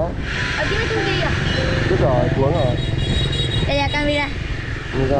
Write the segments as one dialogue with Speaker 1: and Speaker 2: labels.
Speaker 1: đó.
Speaker 2: Ở dưới xuống kia à?
Speaker 1: Biết rồi, cuốn rồi.
Speaker 2: Đây là camera.
Speaker 1: Đi ra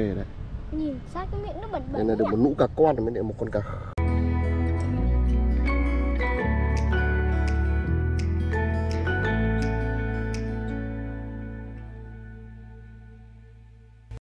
Speaker 1: Về đấy.
Speaker 2: Nhìn sao cái miệng nó bẩn bẩn
Speaker 1: là được một nũ cá con mới lại một con cá